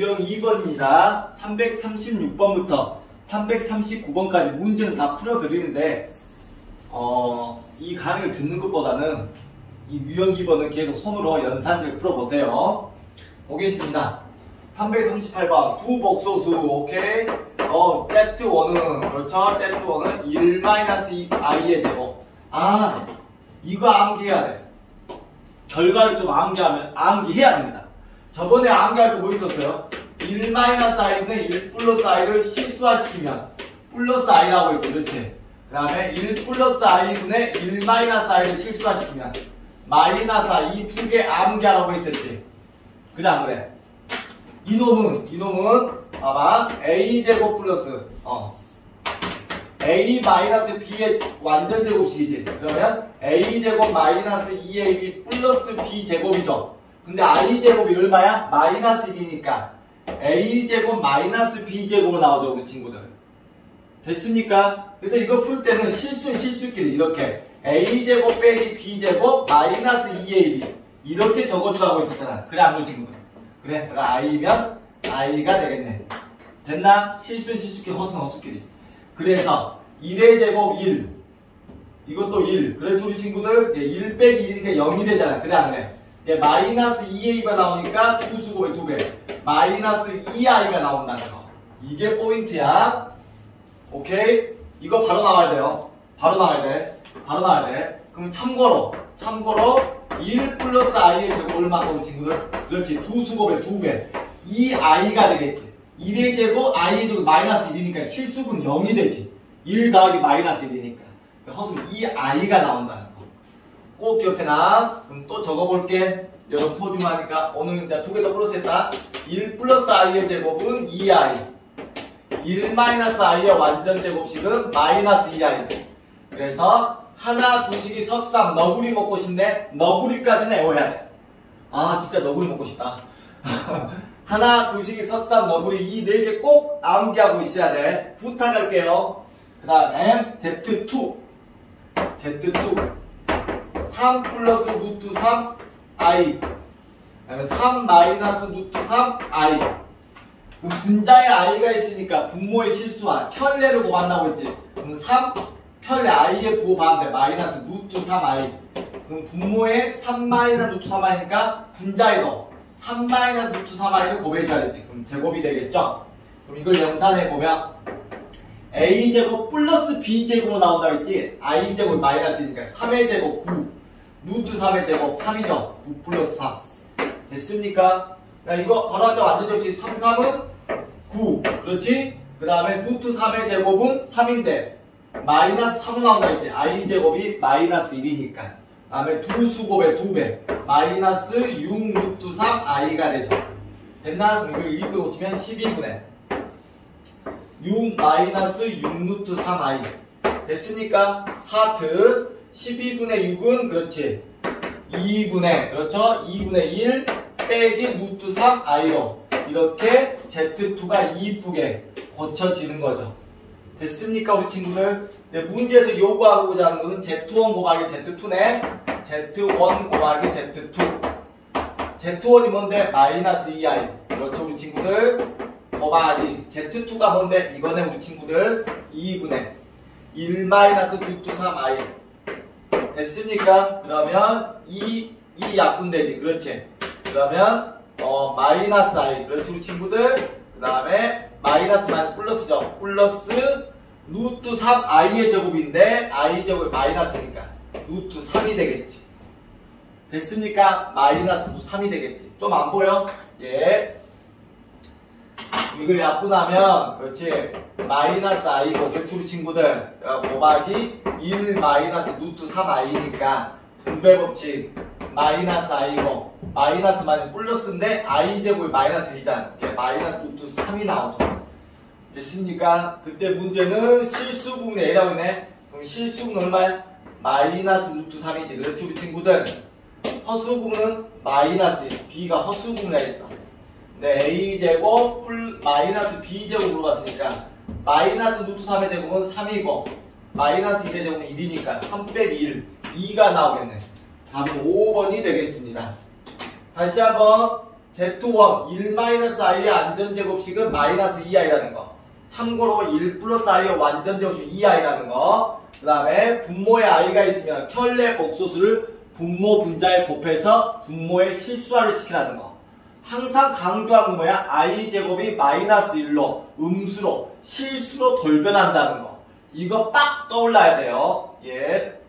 유형 2번입니다. 336번부터 339번까지 문제는 다 풀어드리는데 어, 이 강의를 듣는 것보다는 이 유형 2번은 계속 손으로 연산을 풀어보세요. 보겠습니다. 338번 두 복소수 오케이 어 Z1은 그렇죠 Z1은 1-i의 제곱 아 이거 암기해야 돼 결과를 좀 암기하면 암기해야 됩니다 저번에 암기할 거뭐 있었어요? 1-i는 1 플러스 i를 실수화시키면 플러스 i라고 했죠 그렇지? 그 다음에 1 플러스 i분의 1 마이너스 i를 실수화시키면 마이너스 i 이두 개 암기하라고 했었지. 그래 안 그래? 이놈은 이놈은 봐봐. A제곱 플러스 어. A 마이너스 b의 완전 제곱식이지. 그러면 a제곱 마이너스 2ab 플러스 b제곱이죠 근데 i제곱이 얼마야? 마이너스 1이니까 a제곱 마이너스 b제곱으로 나오죠 우리 친구들. 됐습니까? 그래서 이거 풀 때는 실수 실수끼리 이렇게 a제곱 빼기 b제곱 마이너스 2ab 이렇게 적어주라고 했었잖아. 그래 안 그래 친구들. 그래 내가 i면 i가 되겠네. 됐나? 실수 실수끼리 허승 허수끼리. 그래서 1의 제곱 1 이것도 1 그래서 우리 친구들? 1 빼기 1이니까 0이 되잖아. 그래 안 그래? 예, 마이너스 2a가 나오니까 두수 곱의 2배. 마이너스 2i가 나온다는 거. 이게 포인트야. 오케이? 이거 바로 나와야 돼요. 바로 나와야 돼. 바로 나와야 돼. 그럼 참고로 참고로 1 플러스 i의 제곱 얼마고 우리 친구들? 그렇지. 두 수곱의 2배. 이 i가 되겠지. 1의 제곱 i의 제곱 마이너스 1이니까 실수분 0이 되지. 1 더하기 마이너스 1이니까. 허수는 이 i가 나온다는 거 꼭 기억해놔. 그럼 또 적어볼게. 여러분 소중 하니까 오늘 내가 두개 더 플러스 했다. 1 플러스 i의 제곱은 2i. 1 마이너스 i의 완전 제곱식은 마이너스 2i. 그래서 하나 두식이 석삼 너구리 먹고 싶네. 너구리까지는 외워야 돼. 아 진짜 너구리 먹고 싶다. 하나 두식이 석삼 너구리 이 네 개 꼭 암기하고 있어야 돼. 부탁할게요. 그 다음에 Z2. Z2. 3 플러스 루트 3 i 그다음에 3 마이너스 루트 3 i 분자에 i가 있으니까 분모의 실수와 켤레를 곱한다고 했지. 그럼 3 켤레 i에 부호 반대 마이너스 루트 3 i 그럼 분모에 3 마이너스 루트 3 i니까 분자에도 3 마이너스 루트 3 i를 곱해줘야 되지. 그럼 제곱이 되겠죠? 그럼 이걸 연산해 보면 a제곱 플러스 b제곱으로 나온다고 했지? I제곱 마이너스니까 3의 제곱 9 루트 3의 제곱 3이죠. 9 플러스 3. 됐습니까? 야, 이거 바로 하자 완전 접시 3, 3은 9. 그렇지? 그 다음에 루트 3의 제곱은 3인데 마이너스 3 나온다 했지. i 제곱이 마이너스 1이니까. 그 다음에 두 수곱의 2배. 마이너스 6 루트 3 i가 되죠. 됐나? 그리고 이거 고치면 12분의 6 마이너스 6 루트 3 i. 됐습니까? 하트. 12분의 6은 그렇지. 2분의 그렇죠? 2분의 1 빼기 루트 3 i로. 이렇게 z2가 이쁘게 고쳐지는 거죠. 됐습니까 우리 친구들? 네, 문제에서 요구하고자 하는 것은 z1 곱하기 z2네. z1 곱하기 z2 z1이 뭔데? 마이너스 2i 그렇죠 우리 친구들? 곱하기 z2가 뭔데? 이거네 우리 친구들. 2분의 1 마이너스 루트 3i 됐습니까? 그러면 이, 이 약분되지. 그렇지. 그러면, 어, 마이너스 i. 그렇지, 우리 친구들. 그 다음에, 마이너스 마이너스 플러스죠. 플러스, 루트 3 i의 제곱인데, i 제곱이 마이너스니까. 루트 3이 되겠지. 됐습니까? 마이너스 루트 3이 되겠지. 좀 안 보여? 예. 이걸 약분하면 그렇지. 마이너스 i고 그렇지 우리 친구들. 곱하기 1 마이너스 루트 3i니까 분배 법칙 마이너스 i고 마이너스 마이너스 플러스인데 i제곱이 마이너스 1이잖아. 마이너스 루트 3이 나오죠. 됐습니까? 그때 문제는 실수분의 a라고 했네. 그럼 실수분 얼마야? 마이너스 루트 3이지. 그렇지 우리 친구들. 허수분은 마이너스 b가 허수분이라 했어 네, a제곱 플 마이너스 b제곱으로 갔으니까 마이너스 루트 3의 제곱은 3이고 마이너스 1의 제곱은 1이니까 3 빼기 1 2가 나오겠네 답은 5번이 되겠습니다 다시 한번 Z1 1-i의 안전제곱식은 마이너스 2i라는 거. 참고로 1 플러스 i의 완전제곱식 2i라는 거. 그 다음에 분모에 i가 있으면 켤레 복소수를 분모 분자에 곱해서 분모에 실수화를 시키라는 거. 항상 강조하는 거야. i 제곱이 마이너스 1로 음수로 실수로 돌변한다는 거. 이거 빡 떠올라야 돼요. 예.